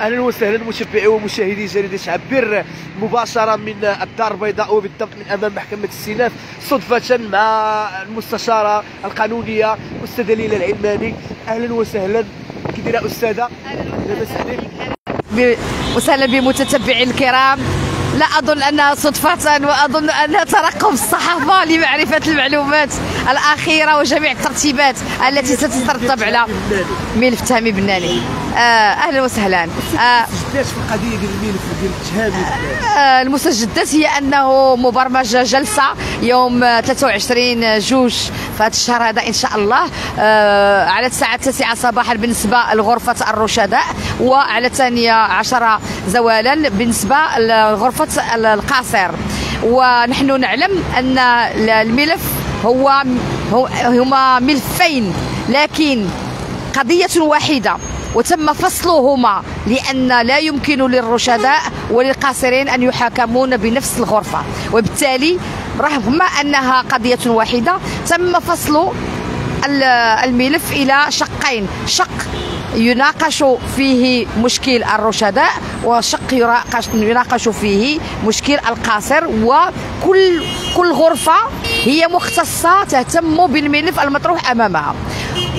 أهلا وسهلا متابعي ومشاهدي جريدة عبير مباشرة من الدار البيضاء وبالضبط من أمام محكمة السيناف صدفة مع المستشارة القانونية أستاذة ليلى العلماني. أهلا وسهلا. كي دايره استاذه لاباس عليك. ب- وسهلا بمتتبعي الكرام. لا أظن أنها صدفة وأظن انها ترقب الصحافة لمعرفة المعلومات الأخيرة وجميع الترتيبات التي ستترتب على ملف تامي بناني. آه، أهلا وسهلا. آه، جداش في القضية ديال الملف ديال تهامي آه، المسجدات هي أنه مبرمج جلسة يوم آه، 23 جوج في هذا الشهر هذا إن شاء الله آه، على الساعة التاسعة صباحا بالنسبة لغرفة الرشداء. وعلى الثانية عشرة زوالا بالنسبة لغرفة القاصر. ونحن نعلم أن الملف هو هما ملفين لكن قضية واحدة وتم فصلهما لأن لا يمكن للرشداء وللقاصرين أن يحاكمون بنفس الغرفة. وبالتالي رغم أنها قضية واحدة تم فصل ال- الملف إلى شقين. شق يناقش فيه مشكل الرشداء وشق يناقش يناقش فيه مشكل القاصر وكل كل غرفة هي مختصة تهتم بالملف المطروح أمامها.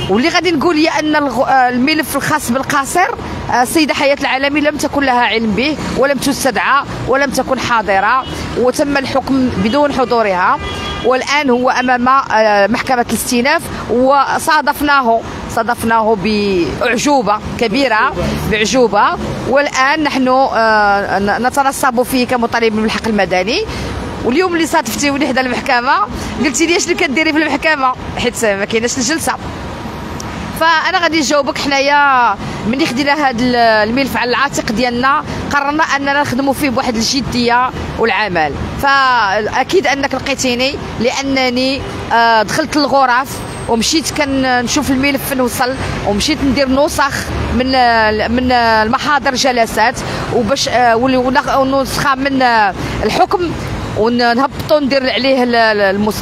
واللي غادي نقول هي أن آه، الملف الخاص بالقاصر آه، السيده حياة العالمي لم تكن لها علم به ولم تستدعى ولم تكن حاضرة وتم الحكم بدون حضورها. والآن هو أمام آه، محكمة الاستئناف وصادفناه صادفناه بأعجوبة كبيرة بأعجوبة. والآن نحن آه، نتنصب فيه كمطالبين بالحق المدني. واليوم اللي صادفتيوني حدا المحكمة قلتي لي شنو كديري في المحكمة؟ حيت ما كايناش الجلسة. فأنا غادي نجاوبك حنايا ملي خدينا هذا الملف على العاتق ديالنا. قررنا أننا نخدموا فيه بواحد الجدية والعمل. فأكيد أنك لقيتيني لأنني آه، دخلت الغرف ومشيت كنشوف الملف فين وصل ومشيت ندير نسخ من آه، من آه، المحاضر جلسات وباش آه، ونسخه من آه، الحكم ونهبطوا ندير عليه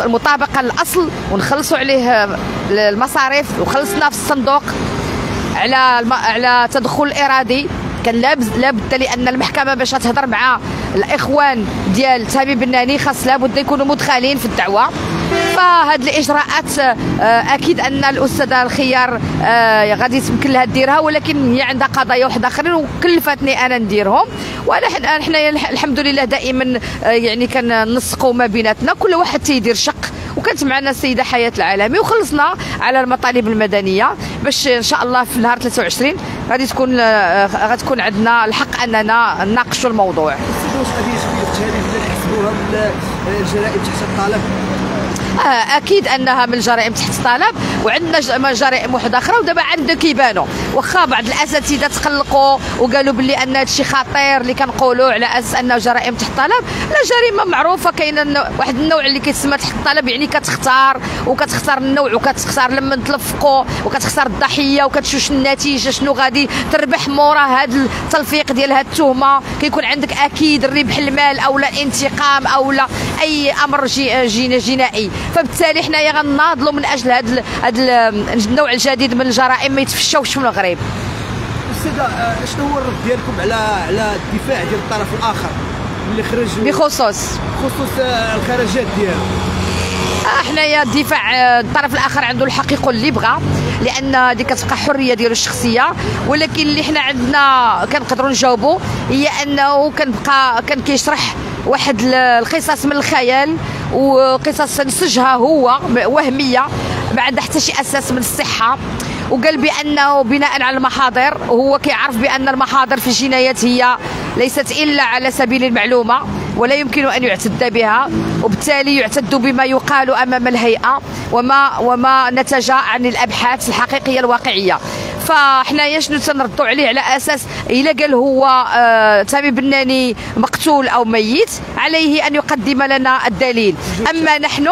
المطابقة للاصل ونخلصوا عليه المصاريف وخلصنا في الصندوق على. على تدخل إرادي كان لابد لابد لأن المحكمة باش تهضر مع الإخوان ديال تامي بناني خاص لابد يكونوا مدخلين في الدعوة فهاد الإجراءات آه، أكيد أن الاستاذه الخيار آه، غادي يمكن لها ديرها ولكن هي عندها قضايا واحد آخرين وكلفتني أنا نديرهم. حنايا الح- الحمد لله دائما آه، يعني كننسقوا ما بيناتنا. كل واحد تيدير شق وكانت معنا السيدة حياة العالمي وخلصنا على المطالب المدنية. باش إن شاء الله في نهار 23 غادي تكون غتكون عندنا الحق أننا نناقشوا الموضوع. الجرائم تحت الطلب؟ أكيد أنها من الجرائم تحت الطلب. وعندنا جرائم واحدة أخرى ودابا عندنا كيبانوا واخا بعض الأساتذة تقلقوا وقالوا باللي أن هادشي خطير اللي كنقولوا على أساس انه جرائم تحت الطلب لا جريمة معروفة كاينة واحد النوع اللي كيتسمى تحت الطلب يعني كتختار وكتختار النوع وكتختار لما تلفقوا وكتختار الضحية وكتشوف النتيجة شنو غادي تربح مورا هاد التلفيق ديال هاد التهمة. كيكون عندك أكيد الربح المال أو لا الانتقام أو لا أي أمر جي جي جنائي. فبالتالي حنايا غناضلوا من أجل هاد ال- النوع الجديد من الجرائم ما يتفشاوش في المغرب أستاذة آه، شنو هو الرد ديالكم على على الدفاع ديال الطرف الآخر اللي خرج بخصوص. بخصوص آه، الخرجات ديالو؟ آه، حنايا الدفاع الطرف الآخر عنده الحق يقول اللي بغى لأن هذه كتبقى حرية ديالو الشخصية. ولكن اللي حنا عندنا كنقدروا نجاوبوا هي أنه كنبقى كان كيشرح واحد ال- القصص من الخيال وقصص نسجها هو وهمية. ما عندها حتى شي أساس من الصحة وقال بأنه بناء على المحاضر وهو كيعرف بأن المحاضر في الجنايات هي ليست إلا على سبيل المعلومة ولا يمكن أن يعتد بها وبالتالي يعتد بما يقال أمام الهيئة وما وما نتج عن الأبحاث الحقيقية الواقعية. فحنايا شنو تنردوا عليه على أساس إلا قال هو آه تامي بناني مقتول أو ميت عليه أن يقدم لنا الدليل. أما نحن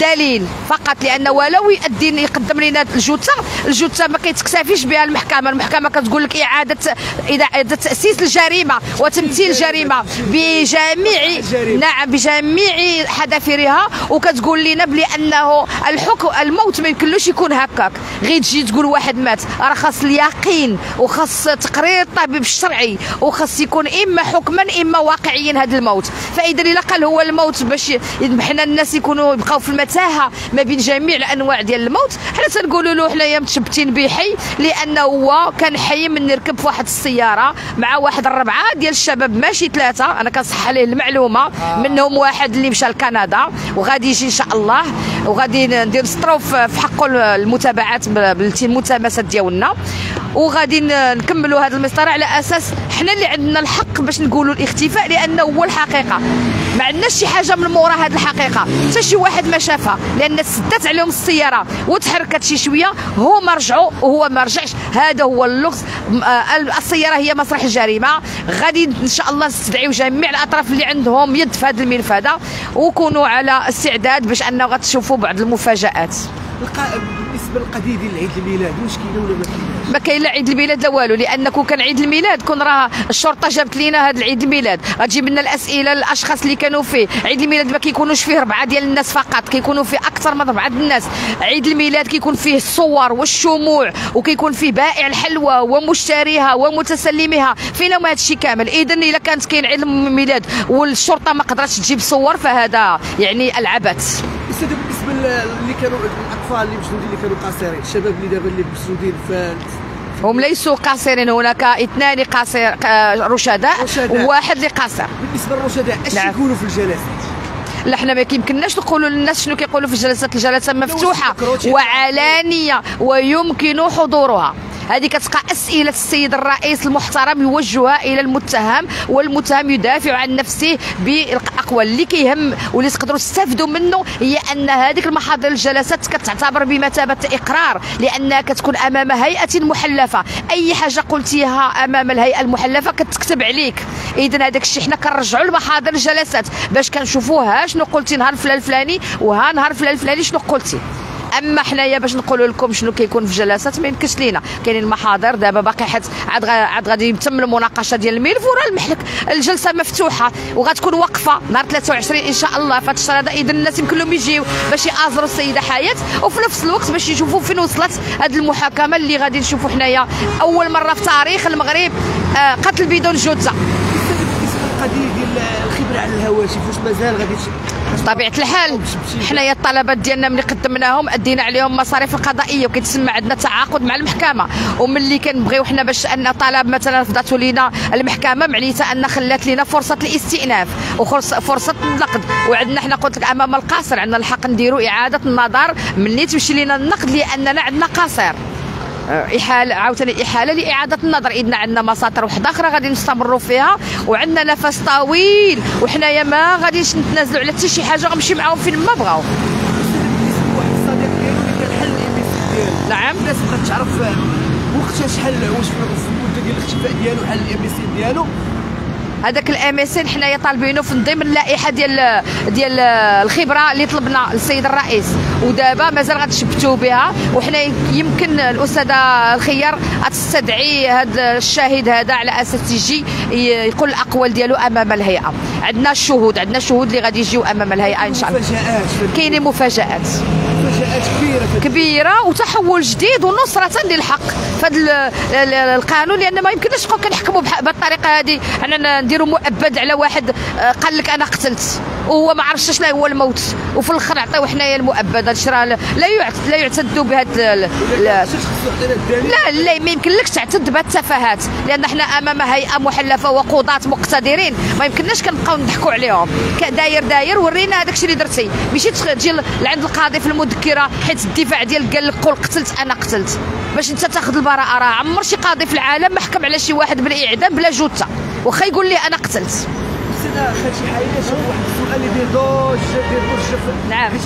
دليل فقط لأن ولو يؤدي يقدم لنا الجثة. الجثة ما كيتكتفيش بها المحكمة. المحكمة كتقول لك إعادة إعادة تأسيس الجريمة وتمثيل الجريمة بجميع نعم بجميع حذافيرها. وكتقول لنا بلي أنه الحكم الموت ما يمكنلوش يكون هكاك. غير تجي تقول واحد مات. راه خاص اليقين وخاص تقرير الطبيب الشرعي وخاص يكون إما حكما إما واقعيا هذا الموت. فإذا إلا قال هو الموت باش حنا الناس يكونوا يبقاو في المتاهة ما بين جميع الأنواع ديال الموت. حنا تنقولوا له حنايا متشبتين به حي لأنه هو كان حي من يركب في واحد السيارة مع واحد الربعة ديال الشباب ماشي ثلاثة. أنا كنصح عليه المعلومة. آه. منهم واحد اللي مشى لكندا وغادي يجي إن شاء الله. وغادي ندير ستروف في حقه المتابعات بالتلمسات ديالنا. وغادي نكملوا هذا المسطره على أساس حنا اللي عندنا الحق باش نقولوا الاختفاء لأنه هو الحقيقة. ما عندناش شي حاجة من مورا هذه الحقيقة. حتى شي واحد ما شافها لأن سدات عليهم السيارة وتحركت شي شوية هما رجعوا وهو ما رجعش. هذا هو اللغز. آه، السيارة هي مسرح الجريمة. غادي إن شاء الله نستدعيو جميع الأطراف اللي عندهم يد في هذا الملف هذا وكونوا على استعداد باش أنه غتشوفوا بعض المفاجآت. بالنسبة للقضيه ديال عيد الميلاد واش ولا ما كايناش؟ ما كاين لا عيد الميلاد لا والو لأن كون كان عيد الميلاد كون راه الشرطة جابت لينا هذا العيد الميلاد. غتجيب لنا الأسئلة للأشخاص اللي كانوا فيه. عيد الميلاد ما كيكونوش فيه ربعة ديال الناس فقط كيكونوا فيه أكثر من ربعة الناس. عيد الميلاد كيكون فيه الصور والشموع وكيكون فيه بائع الحلوى ومشتريها ومتسلمها فينا ما هذا الشيء كامل. اذا إلا كانت كاين عيد الميلاد والشرطة ما قدرتش تجيب صور فهذا يعني العبث. بالنسبة اللي كانوا الأطفال اللي مشدودين اللي كانوا قاصرين الشباب اللي دابا اللي مشدودين في هم ليسوا قاصرين هناك اثنان قاصر رشداء وواحد اللي قاصر. بالنسبة للرشداء اش نعم. يقولوا في الجلسات لا حنا ما يمكنناش نقولوا للناس شنو كيقولوا في الجلسات الجلسة مفتوحة وعلانية ويمكن حضورها. هذه كتبقى أسئلة السيد الرئيس المحترم يوجهها إلى المتهم والمتهم يدافع عن نفسه بالأقوال. اللي كيهم واللي تقدروا تستافدوا منه هي أن هذيك المحاضر الجلسات كتعتبر بمثابة إقرار لانها كتكون أمام هيئة محلفة. أي حاجة قلتيها أمام الهيئة المحلفة كتكتب عليك. اذا هذاك الشيء حنا كنرجعوا لمحاضر الجلسات باش كنشوفوها شنو قلتي نهار فلان الفلاني وها نهار فلان الفلاني شنو قلتي. أما حنايا باش نقولوا لكم شنو كيكون في جلسات ما يمكنش لينا. كاينين المحاضر دابا باقي حد عاد عاد غادي يتم المناقشة ديال الملف وراه المحلك. الجلسة مفتوحة وغتكون واقفة نهار 23 إن شاء الله. هذا الشهر هذا اذا الناس يمكن لهم يجيو باش يأزروا السيدة حياة. وفي نفس الوقت باش يشوفوا فين وصلت هذه المحاكمة اللي غادي نشوفوا حنايا أول مرة في تاريخ المغرب آه قتل بدون جثة. ديال الخبرة على الهواتف واش مازال غادي بطبيعه الحال حنايا الطلبات ديالنا ملي قدمناهم أدينا عليهم مصاريف القضائية وكيتسمى عندنا تعاقد مع المحكمة. وملي كنبغيو حنا باش أن طلب مثلا رفضته لينا المحكمة معنيتها أن خلات لينا فرصة الاستئناف وفرصه النقد. وعندنا حنا قلت لك أمام القاصر عندنا الحق نديروا إعادة النظر. ملي تمشي لينا النقد لأننا عندنا قاصر إحالة عاوتاني إحالة لإعادة النظر. إذن عندنا مساطر واحدة أخرى غادي نستمروا فيها وعندنا نفس طويل. وحنايا ما غاديش نتنازلوا على حتى شي حاجة غنمشي معاهم فين ما بغاو. نعم. الناس بغات تعرف وقتاش شحال واش في المده ديال الاختفاء ديالو حل الام سي ديالو. هذاك الام اس ان حنايا طالبينه في ضمن اللائحة ديال ديال الخبرة اللي طلبنا للسيد الرئيس. ودابا مازال غتشبتوا بها. وحنا يمكن الأستاذة الخيار غتستدعي هذا الشاهد هذا على أساس يجي يقول الأقوال ديالو أمام الهيئة. عندنا الشهود. عندنا شهود اللي غادي يجيو أمام الهيئة إن شاء الله. كاينين مفاجآت. مفاجات كبيرة. كبيرة وتحول جديد ونصرة للحق. هذا القانون لأن ما يمكنش نبقاو كنحكموا بالطريقة هذه اننا نديروا مؤبد على واحد آه، قال لك أنا قتلت. وهو ما عرفش شنو هو الموت. وفي الآخر عطيو حنايا المؤبد. هادشي راه لا لا يعتد بهاد لا لا لا ما يمكنلكش تعتد بهاد التفاهات. لأن حنا أمام هيئة محلفة وقضاة مقتدرين. ما يمكنناش كنبقاو نضحكوا عليهم. داير داير ورينا هذاك الشيء اللي درتي. ماشي تجي لعند القاضي في المذكرة حيت الدفاع ديالك قال لك قول قتلت أنا قتلت. باش أنت تاخذ البراءة راه عمر شي قاضي في العالم ما حكم على شي واحد بالإعدام بلا جثه واخا يقول لي أنا قتلت. حياة شوف واحد السؤال اللي دير دوج دير دوج في- نعم. حيت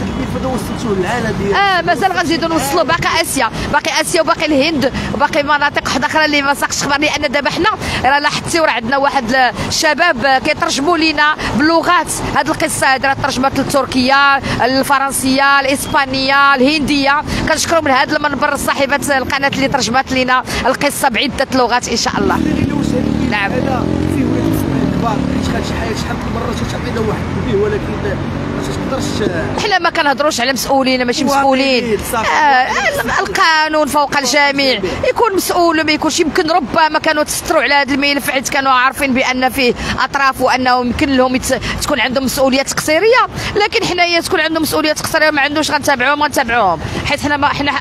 آه مازال غنزيدو نوصلوا باقي آسيا. باقي آسيا وباقي الهند وباقي مناطق واحدة أخرى اللي ما ساقش خبر لأن دابا حنا راه لاحظتي راه عندنا واحد الشباب كيترجموا لينا باللغات هذه القصة هذه راه ترجمات للتركيه الفرنسية الإسبانية الهندية. كنشكروا من هذا المنبر صاحبة القناة اللي ترجمت لنا القصة بعدة لغات إن شاء الله. نعم. هذا حياة شحال من مرة تعطينا واحد النبيه ولكن تقدرش حنا ما كنهضروش على مسؤولين ماشي مسؤولين. آه القانون فوق الجميع. يكون مسؤول وما يكونش. يمكن ربما كانوا تستروا على هذا الملف حيت كانوا عارفين بأن فيه أطراف وأنه يمكن لهم يت... تكون عندهم مسؤوليه تقصيريه لكن حنايا تكون عندهم مسؤوليه تقصيريه ما عندوش غنتابعوهم غنتابعوهم. حيت حنا ما حنا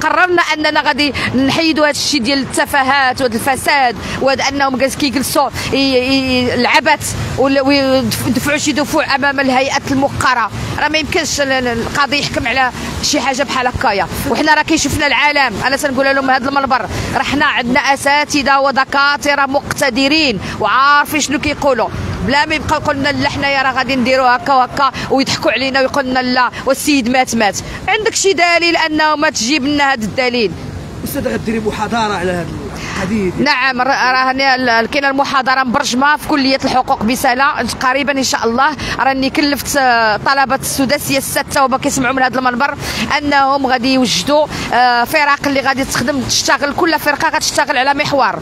قررنا أننا غادي نحيدوا هذا الشيء ديال التفاهات وهذا الفساد وهذا أنهم كيجلسوا العبث ويدفعوا شي دفوع أمام الهيئات الموقره راه ما يمكنش ال- ال- القاضي يحكم على شي حاجة بحال هكايا. وحنا راه كيشوفنا العالم. أنا تنقول لهم هذا المنبر. راه حنا عندنا أساتذة ودكاترة مقتدرين. وعارفين شنو كيقولوا. بلا ما يبقاو يقول لنا لا حنايا راه غادي نديروا هكا وهكا ويضحكوا علينا ويقول لنا لا. والسيد مات مات. عندك شي دليل أنه ما تجيب لنا هذا الدليل؟ أستاذ غديري محاضرة على هذه ديال نعم ر- راه هنا كاينة المحاضرة مبرجمة في كلية الحقوق بسلا قريبا إن شاء الله راني كلفت آه، طلبة السداسية الستة وما كيسمعوا من هذا المنبر أنهم غادي يوجدوا آه، فرق اللي غادي تخدم تشتغل كل فرقة غتشتغل على محور.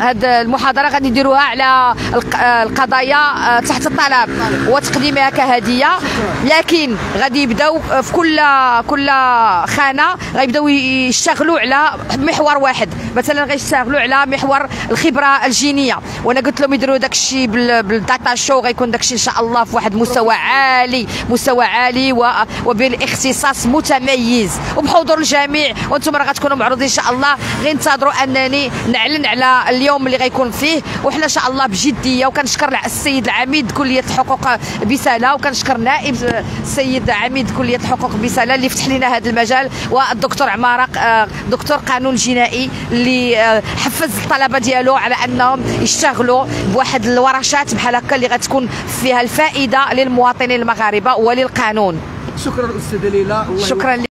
هاد المحاضرة غادي يديروها على آه، القضايا تحت الطلب وتقديمها كهدية. لكن غادي يبداو في كل كل خانة غيبداو يشتغلوا على محور واحد. مثلا غيشتغلوا على محور الخبرة الجينية. وأنا قلت لهم يديروا داك الشيء بال- بالداتا شو غيكون داك الشيء إن شاء الله في واحد مستوى عالي مستوى عالي وبالاختصاص متميز. وبحضور الجميع. وأنتم راه غتكونوا معروضين إن شاء الله. غير انتظروا أنني نعلن على اليوم اللي غيكون فيه. وحنا إن شاء الله بجدية. وكنشكر السيد العميد كلية الحقوق بسلا وكنشكر نائب السيد عميد كلية الحقوق بسلا اللي فتح لنا هذا المجال. والدكتور عماره آه، دكتور قانون جنائي. اللي آه، حفز الطلبة ديالو على أنهم يشتغلوا بواحد الورشات بحال هكا اللي غتكون فيها الفائدة للمواطنين المغاربة وللقانون. شكرا أستاذة ليلى. شكرا